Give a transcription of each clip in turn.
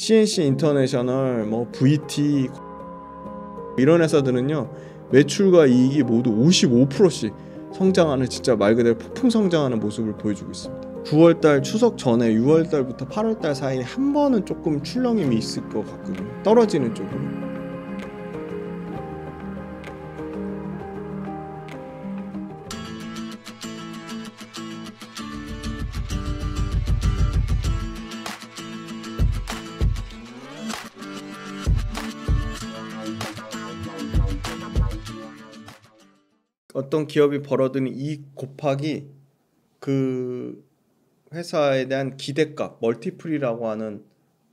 CNC 인터내셔널, 뭐 VT 이런 회사들은요 매출과 이익이 모두 55%씩 성장하는 진짜 말 그대로 폭풍 성장하는 모습을 보여주고 있습니다. 9월달 추석 전에 6월달부터 8월달 사이에 한 번은 조금 출렁임이 있을 것 같거든요. 떨어지는 쪽으로. 어떤 기업이 벌어들인 이익 곱하기 그 회사에 대한 기대값 멀티플이라고 하는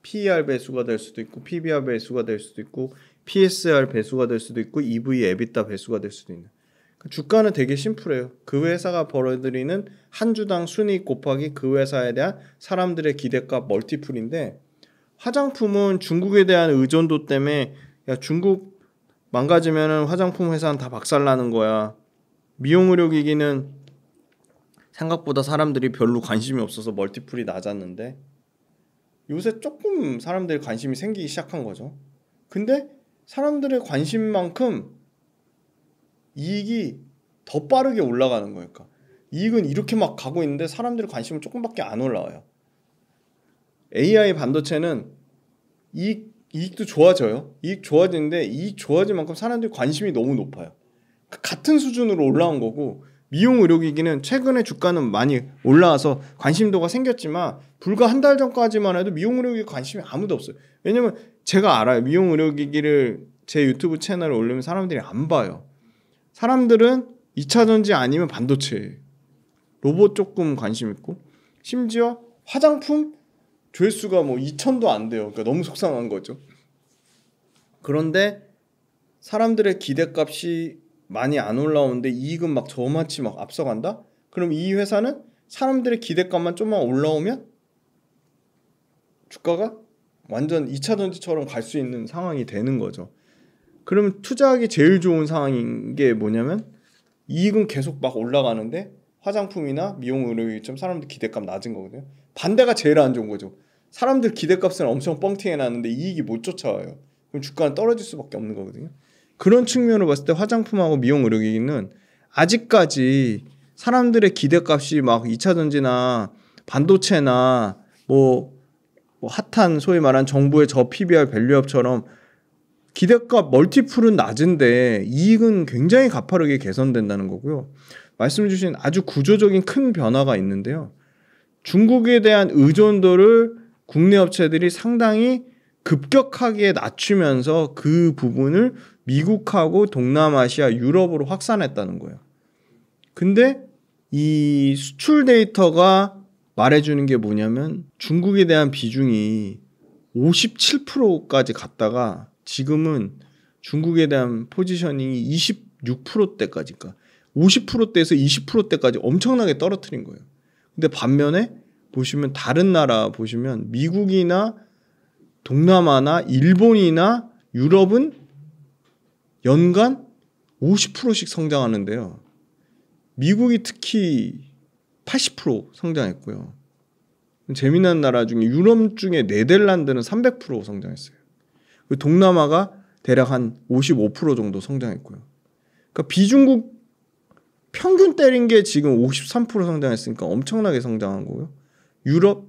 PER 배수가 될 수도 있고 PBR 배수가 될 수도 있고 PSR 배수가 될 수도 있고 EV 에비타 배수가 될 수도 있는 그러니까 주가는 되게 심플해요. 그 회사가 벌어들이는 한 주당 순이익 곱하기 그 회사에 대한 사람들의 기대값 멀티플인데 화장품은 중국에 대한 의존도 때문에 야 중국 망가지면은 화장품 회사는 다 박살나는 거야. 미용 의료기기는 생각보다 사람들이 별로 관심이 없어서 멀티플이 낮았는데 요새 조금 사람들이 관심이 생기기 시작한 거죠. 근데 사람들의 관심만큼 이익이 더 빠르게 올라가는 거니까 그러니까 이익은 이렇게 막 가고 있는데 사람들의 관심은 조금밖에 안 올라와요. AI 반도체는 이익 이익도 좋아져요. 이익 좋아지는데 이익 좋아진 만큼 사람들이 관심이 너무 높아요. 같은 수준으로 올라온 거고 미용 의료기기는 최근에 주가는 많이 올라와서 관심도가 생겼지만 불과 한 달 전까지만 해도 미용 의료기기 관심이 아무도 없어요. 왜냐면 제가 알아요. 미용 의료기기를 제 유튜브 채널에 올리면 사람들이 안 봐요. 사람들은 2차 전지 아니면 반도체, 로봇 조금 관심 있고 심지어 화장품 조회수가 뭐 2천도 안 돼요. 그러니까 너무 속상한 거죠. 그런데 사람들의 기대값이 많이 안 올라오는데 이익은 막 저만치 막 앞서간다? 그럼 이 회사는 사람들의 기대감만 좀만 올라오면 주가가 완전 2차 전지처럼 갈 수 있는 상황이 되는 거죠. 그러면 투자하기 제일 좋은 상황인 게 뭐냐면 이익은 계속 막 올라가는데 화장품이나 미용 의료기처럼 사람들 기대감 낮은 거거든요. 반대가 제일 안 좋은 거죠. 사람들 기대값은 엄청 뻥튀해 놨는데 이익이 못 쫓아와요. 그럼 주가는 떨어질 수밖에 없는 거거든요. 그런 측면으로 봤을 때 화장품하고 미용 의료기기는 아직까지 사람들의 기대값이 막 2차 전지나 반도체나 뭐, 뭐 핫한 소위 말한 정부의 저 PBR 밸류업처럼 기대값 멀티플은 낮은데 이익은 굉장히 가파르게 개선된다는 거고요. 말씀 주신 아주 구조적인 큰 변화가 있는데요. 중국에 대한 의존도를 국내 업체들이 상당히 급격하게 낮추면서 그 부분을 미국하고 동남아시아, 유럽으로 확산했다는 거예요. 근데 이 수출 데이터가 말해주는 게 뭐냐면 중국에 대한 비중이 57%까지 갔다가 지금은 중국에 대한 포지셔닝이 26%대까지, 그러니까 50%대에서 20%대까지 엄청나게 떨어뜨린 거예요. 근데 반면에 보시면 다른 나라 보시면 미국이나 동남아나 일본이나 유럽은 연간 50%씩 성장하는데요. 미국이 특히 80% 성장했고요. 재미난 나라 중에 유럽 중에 네덜란드는 300% 성장했어요. 그 동남아가 대략 한 55% 정도 성장했고요. 그러니까 비중국 평균 때린 게 지금 53% 성장했으니까 엄청나게 성장한 거고요. 유럽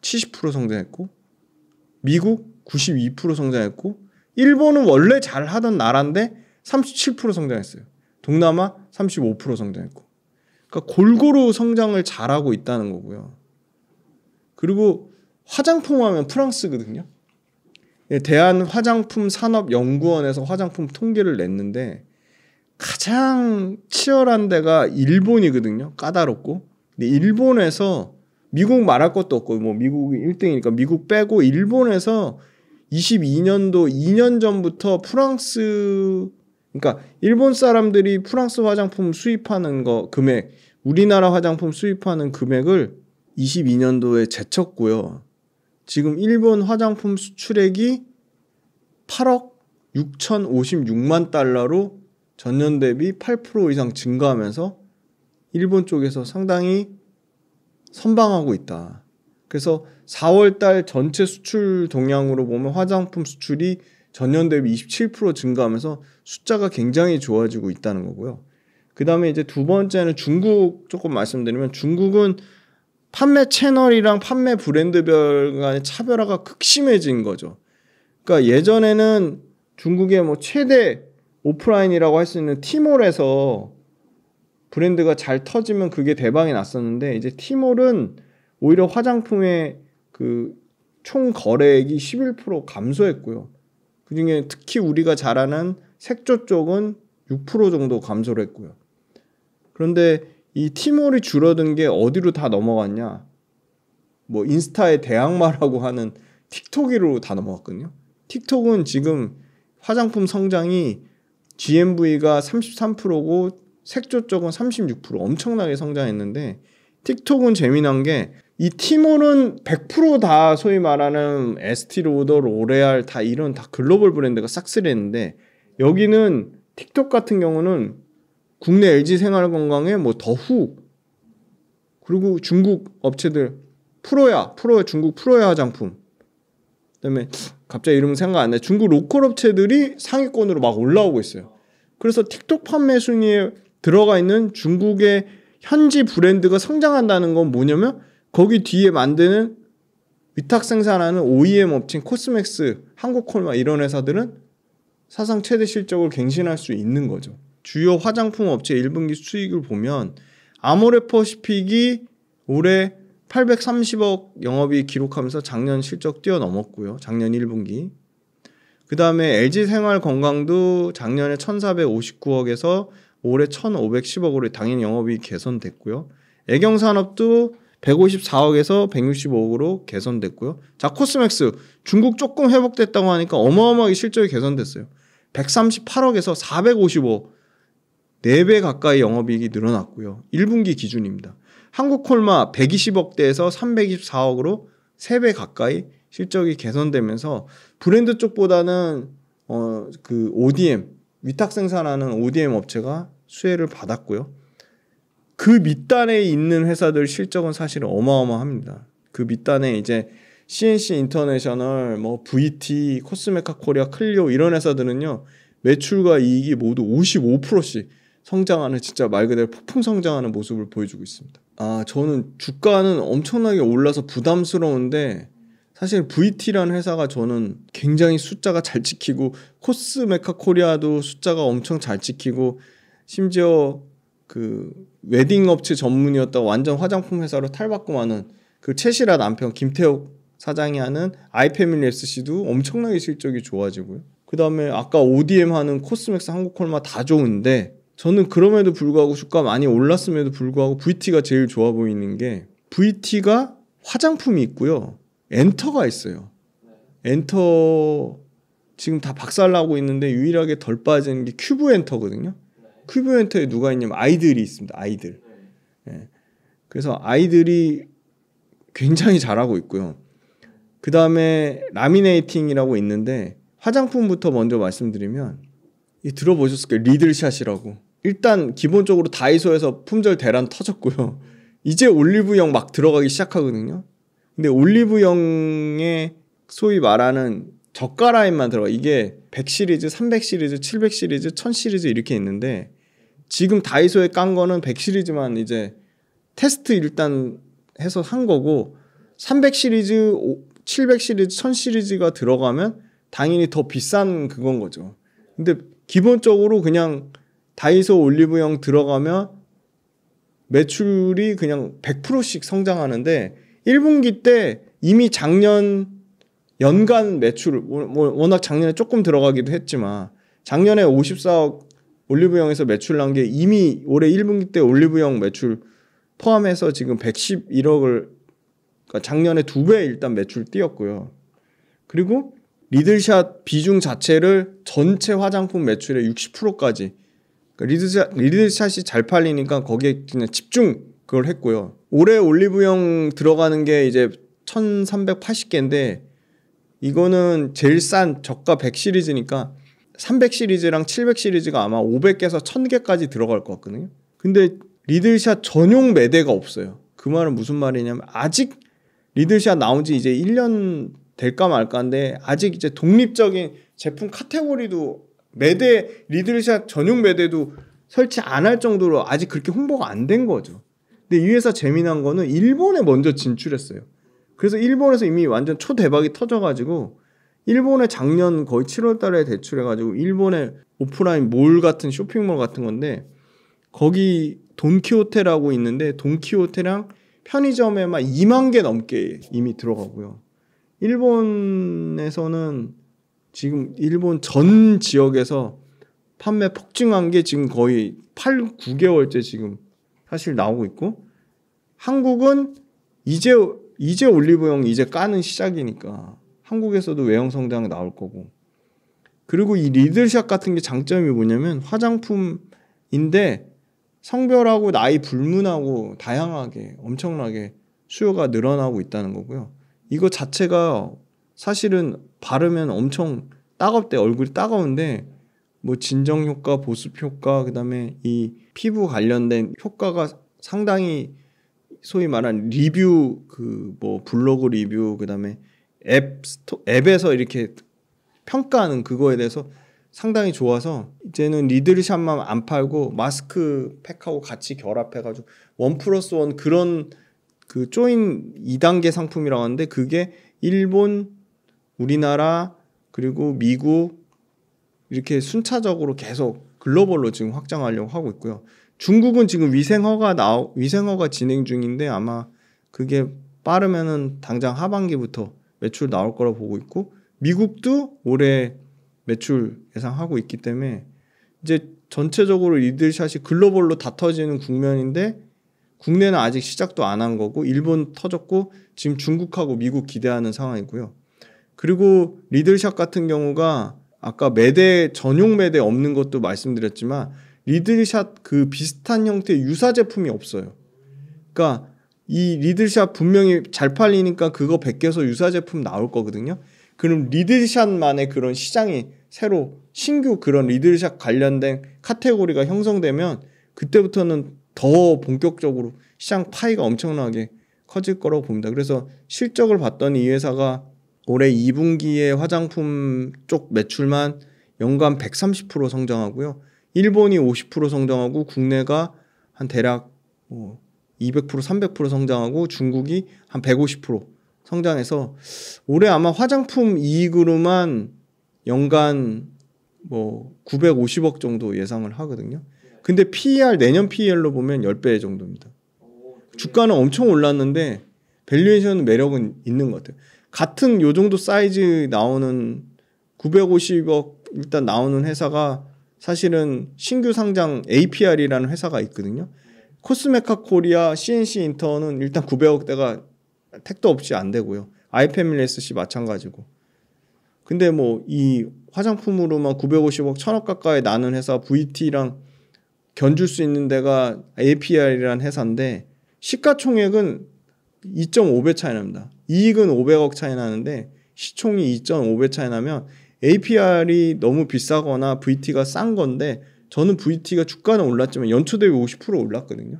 70% 성장했고 미국 92% 성장했고 일본은 원래 잘 하던 나라인데 37% 성장했어요. 동남아 35% 성장했고. 그러니까 골고루 성장을 잘하고 있다는 거고요. 그리고 화장품 하면 프랑스거든요. 예, 대한 화장품 산업 연구원에서 화장품 통계를 냈는데 가장 치열한 데가 일본이거든요. 까다롭고. 근데 일본에서 미국 말할 것도 없고 뭐 미국이 1등이니까 미국 빼고 일본에서 22년도 2년 전부터 프랑스 그러니까 일본 사람들이 프랑스 화장품 수입하는 거 금액 우리나라 화장품 수입하는 금액을 22년도에 제쳤고요. 지금 일본 화장품 수출액이 8억 6,056만 달러로 전년 대비 8% 이상 증가하면서 일본 쪽에서 상당히 선방하고 있다. 그래서 4월 달 전체 수출 동향으로 보면 화장품 수출이 전년 대비 27% 증가하면서 숫자가 굉장히 좋아지고 있다는 거고요. 그 다음에 이제 두 번째는 중국 조금 말씀드리면 중국은 판매 채널이랑 판매 브랜드별 간의 차별화가 극심해진 거죠. 그러니까 예전에는 중국의 뭐 최대 오프라인이라고 할 수 있는 티몰에서 브랜드가 잘 터지면 그게 대박이 났었는데 이제 티몰은 오히려 화장품의 그 총 거래액이 11% 감소했고요. 그중에 특히 우리가 잘 아는 색조 쪽은 6% 정도 감소를 했고요. 그런데 이 티몰이 줄어든 게 어디로 다 넘어갔냐? 뭐 인스타의 대항마라고 하는 틱톡으로 다 넘어갔거든요. 틱톡은 지금 화장품 성장이 GMV가 33%고 색조 쪽은 36% 엄청나게 성장했는데 틱톡은 재미난 게 이 티몰은 100%다 소위 말하는 에스티로더, 로레알 다 이런 다 글로벌 브랜드가 싹쓸이했는데 여기는 틱톡 같은 경우는 국내 LG 생활건강에 뭐 더후 그리고 중국 업체들 프로야 프로야 중국 프로야 화장품 그다음에 갑자기 이름 생각 안 나. 중국 로컬 업체들이 상위권으로 막 올라오고 있어요. 그래서 틱톡 판매 순위에 들어가 있는 중국의 현지 브랜드가 성장한다는 건 뭐냐면 거기 뒤에 만드는 위탁 생산하는 OEM 업체인 코스맥스, 한국콜마 이런 회사들은 사상 최대 실적을 갱신할 수 있는 거죠. 주요 화장품 업체 1분기 수익을 보면 아모레퍼시픽이 올해 830억 영업이 기록하면서 작년 실적 뛰어넘었고요. 작년 1분기. 그 다음에 LG생활 건강도 작년에 1,459억에서 올해 1,510억으로 당연히 영업이 개선됐고요. 애경산업도 154억에서 165억으로 개선됐고요. 자, 코스맥스 중국 조금 회복됐다고 하니까 어마어마하게 실적이 개선됐어요. 138억에서 455억 4배 가까이 영업이익이 늘어났고요. 1분기 기준입니다. 한국콜마 120억대에서 324억으로 3배 가까이 실적이 개선되면서 브랜드 쪽보다는 어 그 ODM 위탁 생산하는 ODM 업체가 수혜를 받았고요. 그 밑단에 있는 회사들 실적은 사실 어마어마합니다. 그 밑단에 이제 CNC 인터내셔널, 뭐 VT, 코스메카 코리아, 클리오 이런 회사들은요 매출과 이익이 모두 55%씩 성장하는 진짜 말 그대로 폭풍 성장하는 모습을 보여주고 있습니다. 아 저는 주가는 엄청나게 올라서 부담스러운데 사실 VT라는 회사가 저는 굉장히 숫자가 잘 찍히고 코스메카 코리아도 숫자가 엄청 잘 찍히고 심지어 그 웨딩 업체 전문이었다 완전 화장품 회사로 탈바꿈 하는 그 채시라 남편 김태욱 사장이 하는 아이패밀리 SC도 엄청나게 실적이 좋아지고요. 그 다음에 아까 ODM 하는 코스맥스 한국콜마 다 좋은데 저는 그럼에도 불구하고 주가 많이 올랐음에도 불구하고 VT가 제일 좋아 보이는 게 VT가 화장품이 있고요. 엔터가 있어요. 엔터 지금 다 박살나고 있는데 유일하게 덜 빠진 게 큐브 엔터거든요. 큐브 엔터에 누가 있냐면 아이들이 있습니다. 아이들. 네. 그래서 아이들이 굉장히 잘하고 있고요. 그 다음에 라미네이팅이라고 있는데 화장품부터 먼저 말씀드리면 이 들어보셨을 거예요. 리들샷이라고. 일단 기본적으로 다이소에서 품절 대란 터졌고요. 이제 올리브영 막 들어가기 시작하거든요. 근데 올리브영의 소위 말하는 저가 라인만 들어가. 이게 100 시리즈, 300 시리즈, 700 시리즈, 1000 시리즈 이렇게 있는데 지금 다이소에 깐 거는 100 시리즈만 이제 테스트 일단 해서 산 거고 300 시리즈, 700 시리즈, 1000 시리즈가 들어가면 당연히 더 비싼 그건 거죠. 근데 기본적으로 그냥 다이소 올리브영 들어가면 매출이 그냥 100%씩 성장하는데 1분기 때 이미 작년 연간 매출 뭐 워낙 작년에 조금 들어가기도 했지만 작년에 54억 올리브영에서 매출 난 게 이미 올해 1분기 때 올리브영 매출 포함해서 지금 111억을 그러니까 작년에 두 배 일단 매출 뛰었고요. 그리고 리들샷 비중 자체를 전체 화장품 매출의 60%까지 그러니까 리들샷, 리들샷이 잘 팔리니까 거기에 그냥 집중 그걸 했고요. 올해 올리브영 들어가는 게 이제 1380개인데 이거는 제일 싼 저가 100 시리즈니까 300 시리즈랑 700 시리즈가 아마 500개에서 1000개까지 들어갈 것 같거든요. 근데 리들샷 전용 매대가 없어요. 그 말은 무슨 말이냐면 아직 리들샷 나온 지 이제 1년 될까 말까인데 아직 이제 독립적인 제품 카테고리도 매대 리들샷 전용 매대도 설치 안 할 정도로 아직 그렇게 홍보가 안 된 거죠. 근데 이 회사 재미난 거는 일본에 먼저 진출했어요. 그래서 일본에서 이미 완전 초대박이 터져가지고 일본에 작년 거의 7월 달에 진출해가지고 일본의 오프라인 몰 같은 쇼핑몰 같은 건데 거기 돈키호테라고 있는데 돈키호테랑 편의점에만 2만 개 넘게 이미 들어가고요. 일본에서는 지금 일본 전 지역에서 판매 폭증한 게 지금 거의 8, 9개월째 지금 사실 나오고 있고 한국은 이제 이제 올리브영 이제 까는 시작이니까 한국에서도 외형 성장 나올 거고 그리고 이 리들샷 같은 게 장점이 뭐냐면 화장품인데 성별하고 나이 불문하고 다양하게 엄청나게 수요가 늘어나고 있다는 거고요. 이거 자체가 사실은 바르면 엄청 따갑대 얼굴이 따가운데 뭐 진정 효과, 보습 효과, 그다음에 이 피부 관련된 효과가 상당히 소위 말한 리뷰 그 뭐 블로그 리뷰 그다음에 앱 스토, 앱에서 이렇게 평가하는 그거에 대해서 상당히 좋아서 이제는 리들샷만 안 팔고 마스크 팩하고 같이 결합해가지고 원 플러스 원 그런 그 조인 2단계 상품이라고 하는데 그게 일본, 우리나라 그리고 미국 이렇게 순차적으로 계속 글로벌로 지금 확장하려고 하고 있고요. 중국은 지금 위생허가 나오 위생허가 진행 중인데 아마 그게 빠르면은 당장 하반기부터 매출 나올 거라 보고 있고 미국도 올해 매출 예상하고 있기 때문에 이제 전체적으로 리들샷이 글로벌로 다 터지는 국면인데 국내는 아직 시작도 안 한 거고 일본 터졌고 지금 중국하고 미국 기대하는 상황이고요. 그리고 리들샷 같은 경우가 아까 매대 전용 매대 없는 것도 말씀드렸지만 리들샷 그 비슷한 형태의 유사 제품이 없어요. 그러니까 이 리들샷 분명히 잘 팔리니까 그거 베껴서 유사 제품 나올 거거든요. 그럼 리들샷만의 그런 시장이 새로 신규 그런 리들샷 관련된 카테고리가 형성되면 그때부터는 더 본격적으로 시장 파이가 엄청나게 커질 거라고 봅니다. 그래서 실적을 봤더니 이 회사가 올해 2분기에 화장품 쪽 매출만 연간 130% 성장하고요. 일본이 50% 성장하고 국내가 한 대략 뭐 200% 300% 성장하고 중국이 한 150% 성장해서 올해 아마 화장품 이익으로만 연간 뭐 950억 정도 예상을 하거든요. 근데 PER 내년 PER로 보면 10배 정도입니다. 주가는 엄청 올랐는데 valuation 매력은 있는 것 같아요. 같은 요 정도 사이즈 나오는 950억 일단 나오는 회사가 사실은 신규 상장 APR이라는 회사가 있거든요. 코스메카 코리아, CNC 인턴은 일단 900억대가 택도 없이 안 되고요. 아이패밀리스시 마찬가지고. 근데 뭐 이 화장품으로만 950억, 1000억 가까이 나는 회사 VT랑 견줄 수 있는 데가 APR이라는 회사인데 시가총액은 2.5배 차이 납니다. 이익은 500억 차이 나는데 시총이 2.5배 차이 나면 APR이 너무 비싸거나 VT가 싼 건데 저는 VT가 주가는 올랐지만 연초 대비 50% 올랐거든요.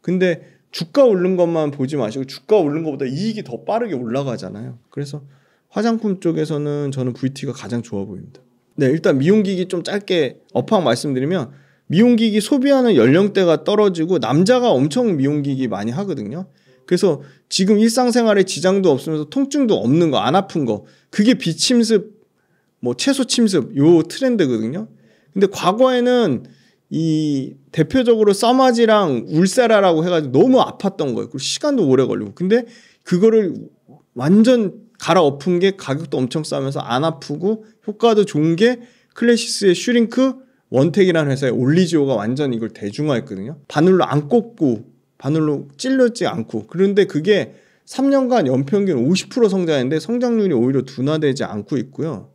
근데 주가 오른 것만 보지 마시고 주가 오른 것보다 이익이 더 빠르게 올라가잖아요. 그래서 화장품 쪽에서는 저는 VT가 가장 좋아 보입니다. 네, 일단 미용기기 좀 짧게 업황 말씀드리면 미용기기 소비하는 연령대가 떨어지고 남자가 엄청 미용기기 많이 하거든요. 그래서 지금 일상생활에 지장도 없으면서 통증도 없는 거, 안 아픈 거, 그게 비침습, 뭐 최소 침습 요 트렌드거든요. 근데 과거에는 이 대표적으로 써마지랑 울세라라고 해가지고 너무 아팠던 거예요. 그리고 시간도 오래 걸리고. 근데 그거를 완전 갈아엎은 게 가격도 엄청 싸면서 안 아프고 효과도 좋은 게 클래시스의 슈링크 원텍이라는 회사의 올리지오가 완전 이걸 대중화했거든요. 바늘로 안 꽂고 바늘로 찌르지 않고 그런데 그게 3년간 연평균 50% 성장했는데 성장률이 오히려 둔화되지 않고 있고요.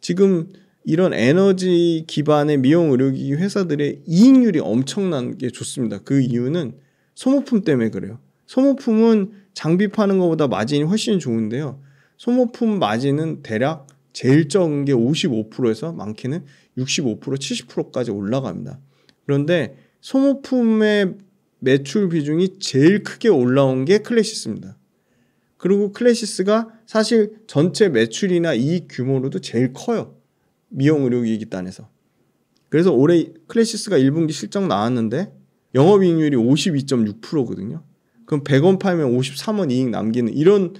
지금 이런 에너지 기반의 미용 의료기기 회사들의 이익률이 엄청난 게 좋습니다. 그 이유는 소모품 때문에 그래요. 소모품은 장비 파는 것보다 마진이 훨씬 좋은데요. 소모품 마진은 대략 제일 적은 게 55%에서 많게는 65% 70%까지 올라갑니다. 그런데 소모품의 매출 비중이 제일 크게 올라온 게 클래시스입니다. 그리고 클래시스가 사실 전체 매출이나 이익 규모로도 제일 커요. 미용 의료 기기 단에서. 그래서 올해 클래시스가 1분기 실적 나왔는데 영업이익률이 52.6%거든요. 그럼 100원 팔면 53원 이익 남기는 이런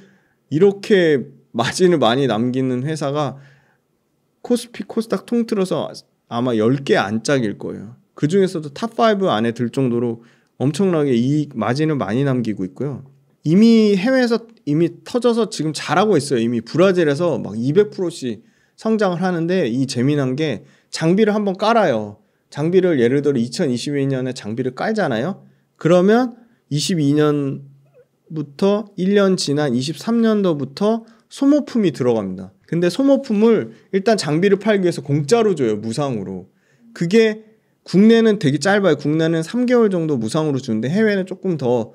이렇게 마진을 많이 남기는 회사가 코스피 코스닥 통틀어서 아마 10개 안 짝일 거예요. 그 중에서도 탑5 안에 들 정도로 엄청나게 이익 마진을 많이 남기고 있고요. 이미 해외에서 이미 터져서 지금 잘하고 있어요. 이미 브라질에서 막 200%씩 성장을 하는데 이 재미난 게 장비를 한번 깔아요. 장비를 예를 들어 2022년에 장비를 깔잖아요. 그러면 22년부터 1년 지난 23년도부터 소모품이 들어갑니다. 근데 소모품을 일단 장비를 팔기 위해서 공짜로 줘요. 무상으로. 그게 국내는 되게 짧아요. 국내는 3개월 정도 무상으로 주는데 해외는 조금 더,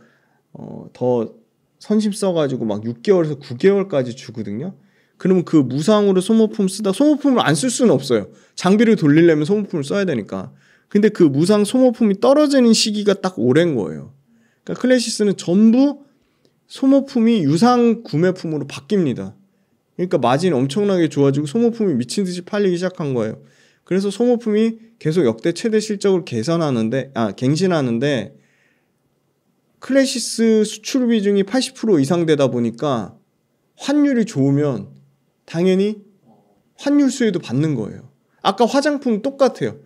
어, 더 선심 써가지고 막 6개월에서 9개월까지 주거든요. 그러면 그 무상으로 소모품 쓰다 소모품을 안 쓸 수는 없어요. 장비를 돌리려면 소모품을 써야 되니까. 근데 그 무상 소모품이 떨어지는 시기가 딱 오랜 거예요. 그러니까 클래시스는 전부 소모품이 유상 구매품으로 바뀝니다. 그러니까 마진이 엄청나게 좋아지고 소모품이 미친 듯이 팔리기 시작한 거예요. 그래서 소모품이 계속 역대 최대 실적을 개선하는데 아 갱신하는데 클래시스 수출 비중이 80% 이상 되다 보니까 환율이 좋으면 당연히 환율 수혜도 받는 거예요. 아까 화장품 똑같아요.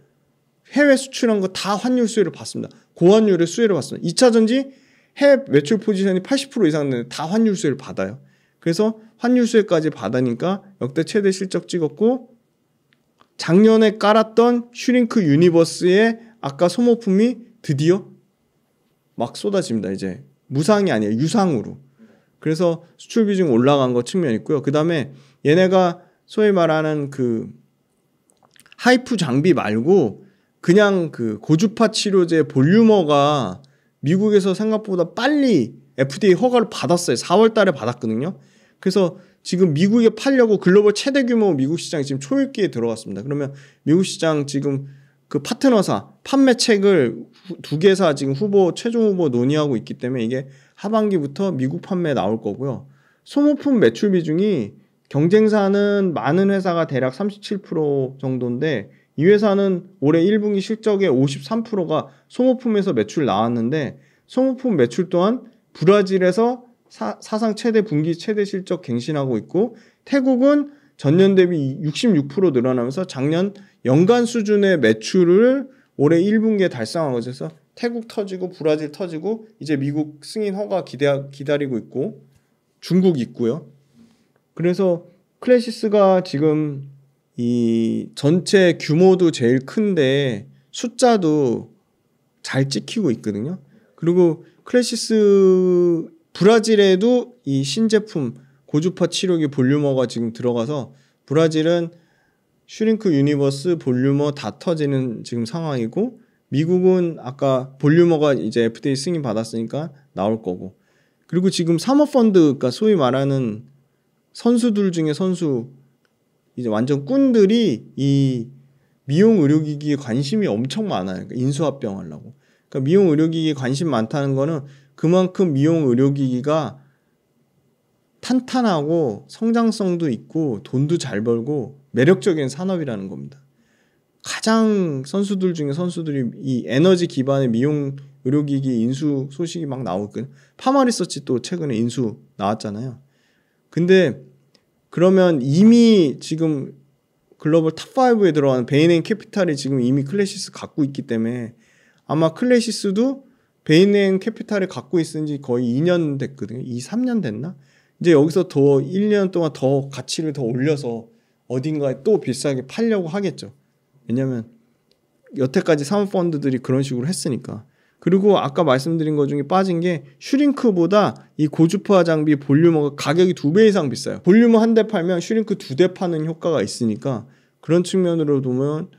해외 수출한 거 다 환율 수혜를 받습니다. 고환율의 수혜를 받습니다. 2차 전지 해외 매출 포지션이 80% 이상 되는데 다 환율 수혜를 받아요. 그래서 환율 수혜까지 받으니까 역대 최대 실적 찍었고 작년에 깔았던 슈링크 유니버스의 아까 소모품이 드디어 막 쏟아집니다. 이제 무상이 아니에요. 유상으로. 그래서 수출 비중 올라간 거 측면 있고요. 그 다음에 얘네가 소위 말하는 그 HIFU 장비 말고 그냥 그 고주파 치료제 볼뉴머가 미국에서 생각보다 빨리 FDA 허가를 받았어요. 4월 달에 받았거든요. 그래서 지금 미국에 팔려고 글로벌 최대 규모 미국 시장이 지금 초읽기에 들어갔습니다. 그러면 미국 시장 지금 그 파트너사 판매책을 두 개사 지금 후보 최종 후보 논의하고 있기 때문에 이게 하반기부터 미국 판매 나올 거고요. 소모품 매출 비중이 경쟁사는 많은 회사가 대략 37% 정도인데 이 회사는 올해 1분기 실적의 53%가 소모품에서 매출 나왔는데 소모품 매출 또한 브라질에서 사, 상 최대 분기 최대 실적 갱신하고 있고 태국은 전년 대비 66% 늘어나면서 작년 연간 수준의 매출을 올해 1분기에 달성한 것에서 태국 터지고 브라질 터지고 이제 미국 승인 허가 기대, 기다리고 있고 중국 있고요. 그래서 클래시스가 지금 이 전체 규모도 제일 큰데 숫자도 잘 찍히고 있거든요. 그리고 클래시스 브라질에도 이 신제품 고주파 치료기 볼뉴머가 지금 들어가서 브라질은 슈링크 유니버스 볼뉴머 다 터지는 지금 상황이고 미국은 아까 볼뉴머가 이제 FDA 승인 받았으니까 나올 거고 그리고 지금 사모펀드 그러니까 소위 말하는 선수들 중에 선수 이제 완전 꾼들이 이 미용 의료기기에 관심이 엄청 많아요. 그러니까 인수합병 하려고. 그러니까 미용 의료기기에 관심 많다는 거는 그만큼 미용 의료기기가 탄탄하고 성장성도 있고 돈도 잘 벌고 매력적인 산업이라는 겁니다. 가장 선수들 중에 선수들이 이 에너지 기반의 미용 의료기기 인수 소식이 막 나오거든요. 파마리서치 또 최근에 인수 나왔잖아요. 근데 그러면 이미 지금 글로벌 top 5에 들어간 베인앤 캐피탈이 지금 이미 클래시스 갖고 있기 때문에 아마 클래시스도 베인앤 캐피탈을 갖고 있은 지 거의 2년 됐거든요. 2, 3년 됐나? 이제 여기서 더 1년 동안 더 가치를 더 올려서 어딘가에 또 비싸게 팔려고 하겠죠. 왜냐면 여태까지 사모펀드들이 그런 식으로 했으니까. 그리고 아까 말씀드린 것 중에 빠진 게 슈링크보다 이 고주파 장비 볼뉴머가 가격이 두 배 이상 비싸요. 볼뉴머 한대 팔면 슈링크 두 대 파는 효과가 있으니까 그런 측면으로 보면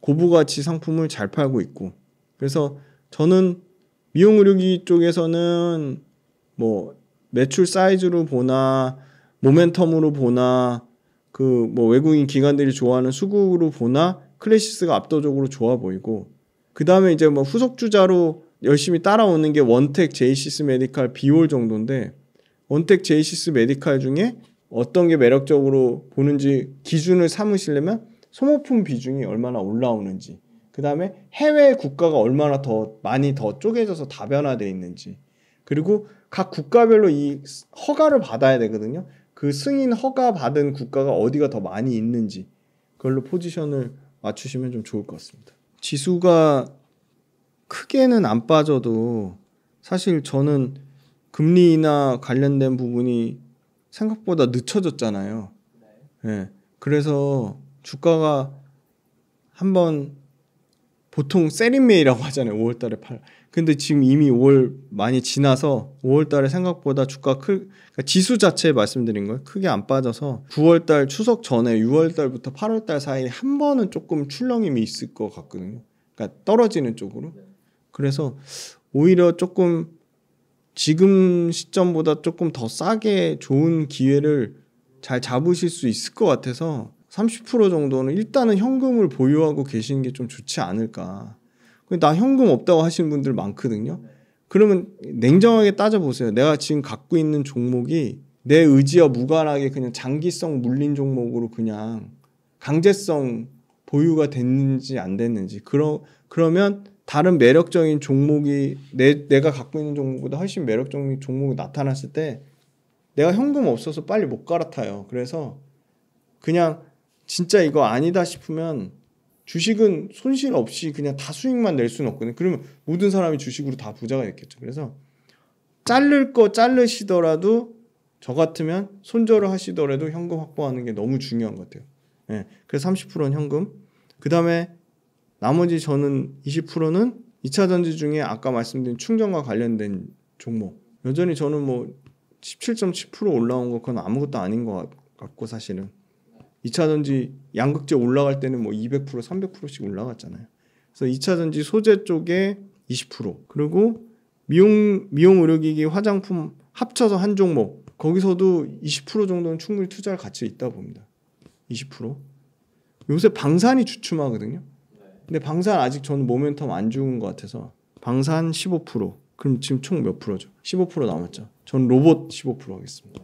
고부가치 상품을 잘 팔고 있고. 그래서 저는 미용 의료기 쪽에서는 뭐 매출 사이즈로 보나 모멘텀으로 보나 그 뭐 외국인 기관들이 좋아하는 수급으로 보나 클래시스가 압도적으로 좋아 보이고 그 다음에 이제 뭐 후속 주자로 열심히 따라오는 게 원텍, 제이시스 메디칼, 비올 정도인데 원텍 제이시스 메디칼 중에 어떤 게 매력적으로 보는지 기준을 삼으시려면 소모품 비중이 얼마나 올라오는지 그 다음에 해외 국가가 얼마나 더 많이 더 쪼개져서 다변화돼 있는지 그리고 각 국가별로 이 허가를 받아야 되거든요. 그 승인 허가 받은 국가가 어디가 더 많이 있는지 그걸로 포지션을 맞추시면 좀 좋을 것 같습니다. 지수가 크게는 안 빠져도 사실 저는 금리 인하 관련된 부분이 생각보다 늦춰졌잖아요. 예. 그래서 주가가 한번 보통 세린메이라고 하잖아요. 5월 달에 팔. 근데 지금 이미 5월 많이 지나서 5월 달에 생각보다 주가 크 그러니까 지수 자체 말씀드린 거예요. 크게 안 빠져서 9월 달 추석 전에 6월 달부터 8월 달 사이에 한 번은 조금 출렁임이 있을 것 같거든요. 그러니까 떨어지는 쪽으로. 그래서 오히려 조금 지금 시점보다 조금 더 싸게 좋은 기회를 잘 잡으실 수 있을 것 같아서 30% 정도는 일단은 현금을 보유하고 계시는 게 좀 좋지 않을까. 나 현금 없다고 하시는 분들 많거든요. 그러면 냉정하게 따져보세요. 내가 지금 갖고 있는 종목이 내 의지와 무관하게 그냥 장기성 물린 종목으로 그냥 강제성 보유가 됐는지 안 됐는지 그러, 그러면 다른 매력적인 종목이 내, 내가 갖고 있는 종목보다 훨씬 매력적인 종목이 나타났을 때 내가 현금 없어서 빨리 못 갈아타요. 그래서 그냥 진짜 이거 아니다 싶으면 주식은 손실 없이 그냥 다 수익만 낼 수는 없거든요. 그러면 모든 사람이 주식으로 다 부자가 됐겠죠. 그래서 자를 거 자르시더라도 저 같으면 손절을 하시더라도 현금 확보하는 게 너무 중요한 것 같아요. 예. 그래서 30%는 현금. 그 다음에 나머지 저는 20%는 2차 전지 중에 아까 말씀드린 충전과 관련된 종목. 여전히 저는 뭐 17.7% 올라온 거 그건 아무것도 아닌 것 같고 사실은 2차 전지 양극재 올라갈 때는 뭐 200% 300%씩 올라갔잖아요. 그래서 2차 전지 소재 쪽에 20% 그리고 미용 미용 의료기기 화장품 합쳐서 한 종목 거기서도 20% 정도는 충분히 투자할 가치 있다 봅니다. 20% 요새 방산이 주춤하거든요. 근데 방산 아직 저는 모멘텀 안 죽은 것 같아서 방산 15% 그럼 지금 총 몇 프로죠? 15% 남았죠. 전 로봇 15% 하겠습니다.